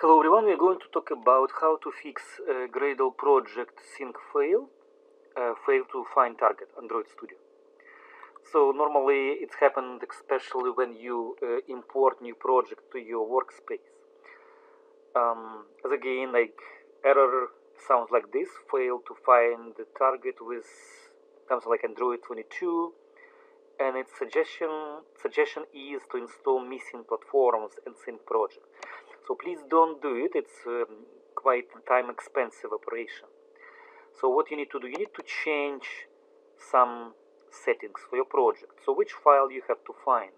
Hello everyone, we are going to talk about how to fix uh, Gradle project sync fail, uh, fail to find target Android Studio. So normally it's happened especially when you uh, import new project to your workspace. Um, as again, like error sounds like this, fail to find the target with comes like Android 22 and its suggestion suggestion is to install missing platforms and sync project. So please don't do it. It's um, quite time expensive operation. So what you need to do, you need to change some settings for your project. So which file you have to find?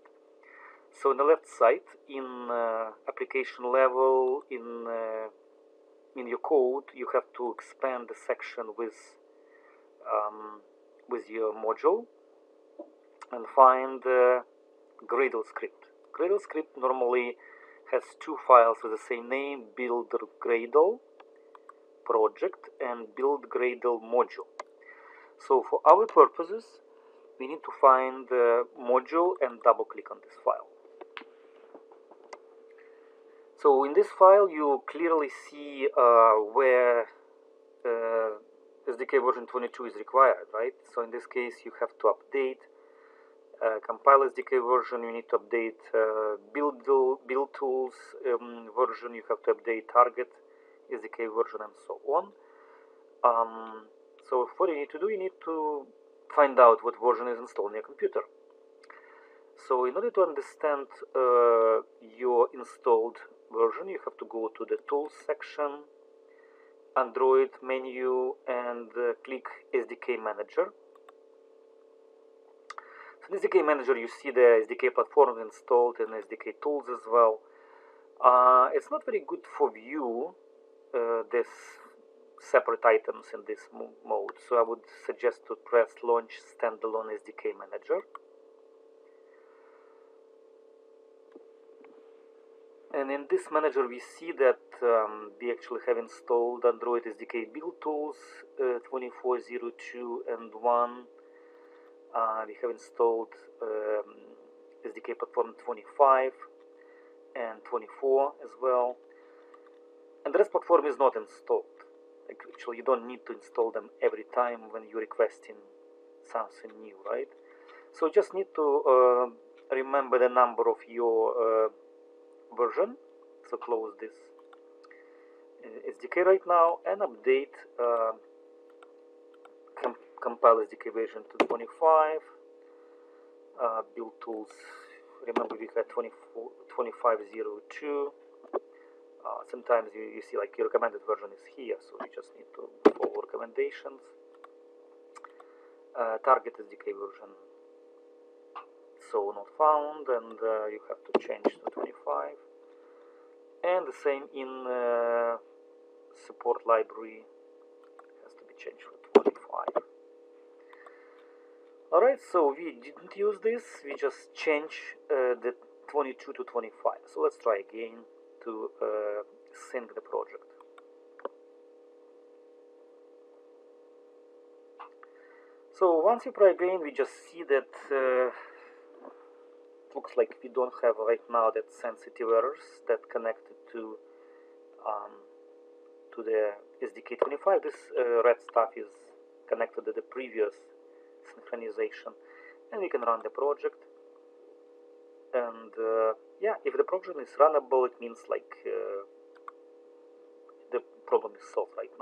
So on the left side, in uh, application level, in uh, in your code, you have to expand the section with um, with your module and find uh, Gradle script. Gradle script normally has two files with the same name, build Gradle project and build Gradle module. So for our purposes, we need to find the module and double click on this file. So in this file, you clearly see uh, where uh, SDK version 22 is required, right? So in this case, you have to update compile SDK version, you need to update uh, build, build tools um, version, you have to update target SDK version and so on. Um, so what you need to do, you need to find out what version is installed on your computer. So in order to understand uh, your installed version, you have to go to the tools section, Android menu and uh, click SDK manager in SDK Manager, you see the SDK platforms installed and SDK tools as well. Uh, it's not very good for view uh, this separate items in this mode. So I would suggest to press Launch Standalone SDK Manager. And in this manager, we see that um, we actually have installed Android SDK build tools uh, 2402 and 1 uh, we have installed um, SDK platform 25 and 24 as well. And the REST platform is not installed. Actually, you don't need to install them every time when you're requesting something new, right? So you just need to uh, remember the number of your uh, version. So close this uh, SDK right now and update compile SDK version to 25 uh, build tools remember we had 24 2502 uh, sometimes you, you see like your recommended version is here so you just need to follow recommendations. Uh, target SDK version. So not found and uh, you have to change to 25 and the same in uh, support library. Has to be changed to 25 Alright, so we didn't use this, we just change uh, the 22 to 25. So let's try again to uh, sync the project. So once you try again, we just see that uh, looks like we don't have right now that sensitive errors that connected to um, to the SDK25. This uh, red stuff is connected to the previous synchronization and we can run the project. And uh, yeah if the project is runnable it means like uh, the problem is solved right